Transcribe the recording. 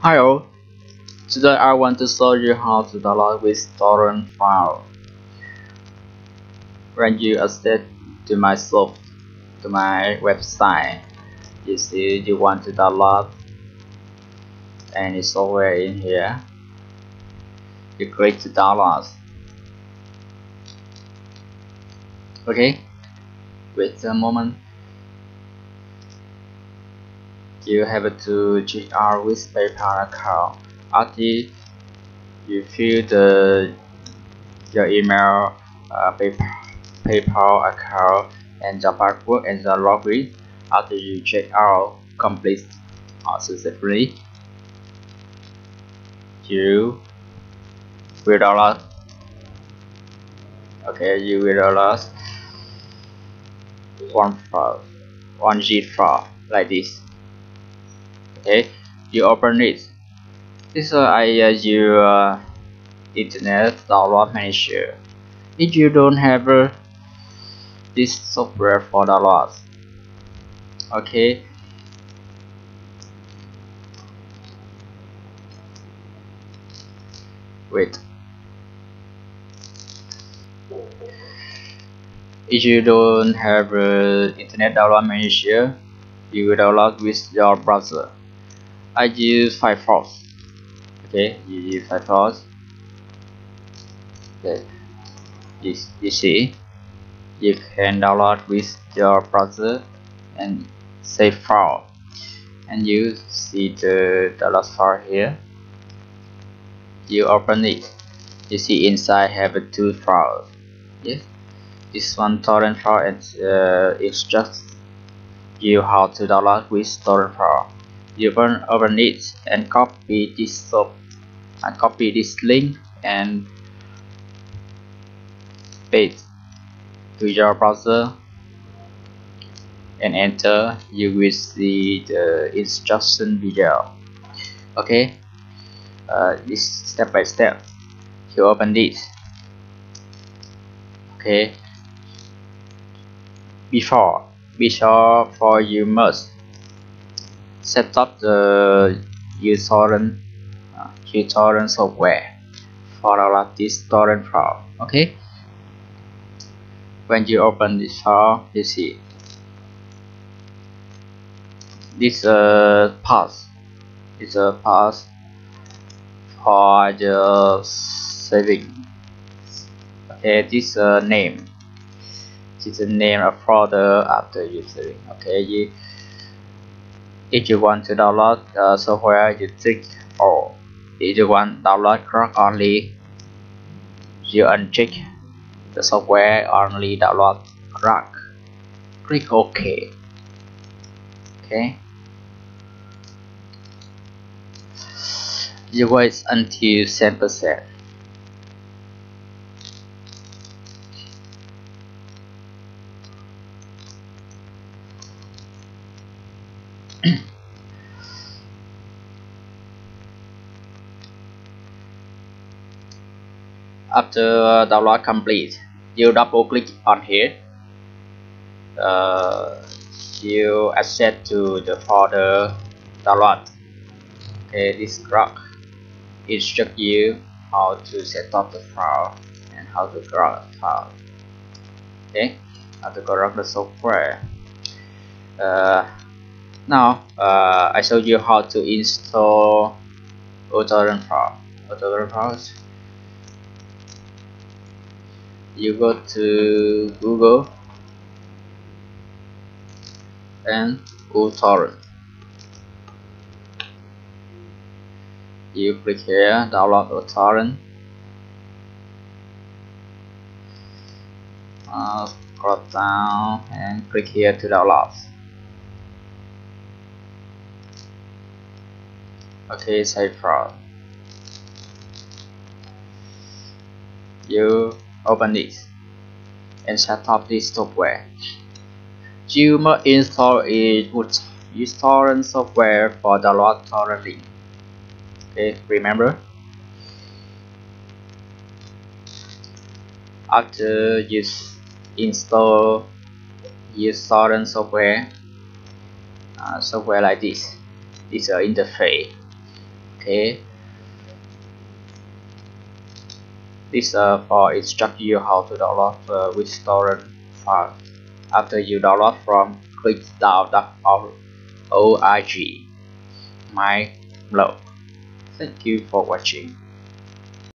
Hello, today I want to show you how to download with torrent file. When you access to my soft to my website, you see you want to download any software in here. You click to download. Okay, wait a moment you have to out with PayPal account. After you fill the your email, uh, PayPal, PayPal account, and the password and the login. After you check out complete uh, successfully, you will download. Okay, you will download one file, one zip file like this okay? You open it this uh, I use your uh, internet download manager. If you don't have uh, this software for download okay? Wait. If you don't have uh, internet download manager you will download with your browser I use Firefox. Okay, you use Firefox. Okay, this you see, you can download with your browser and save file, and you see the download file here. You open it. You see inside have two files. Yes, this one torrent file and uh, it's just you how to download with torrent file you can open it and copy this sub and copy this link and paste to your browser and enter you will see the instruction video. Okay? Uh, this step by step you open this okay? Before before for you must set up the uTorrent uh, uTorrent software for all this torrent file okay? When you open this file you see this uh, path. Is a path for the saving. Okay this uh, name. This is the name of folder after you saving okay? You if you want to download the software you click or if you want download crack only you uncheck the software only download crack click OK okay you wait until 10% after download complete you double click on here. Uh, you access to the folder download. Okay this crack instruct you how to set up the file and how to grab the file. Okay how to grab the software. Uh, now uh, I show you how to install file uTorrent files you go to Google and uTorrent you click here download uTorrent uh, scroll down and click here to download okay save file you. Open this. And set up this software. You must install it with torrent software for download torrent link. Okay remember? After you install uTorrent software uh, software like this. This is uh, interface okay this uh, for instruct you how to download uh, torrent file. After you download from clickdown.org my blog. Thank you for watching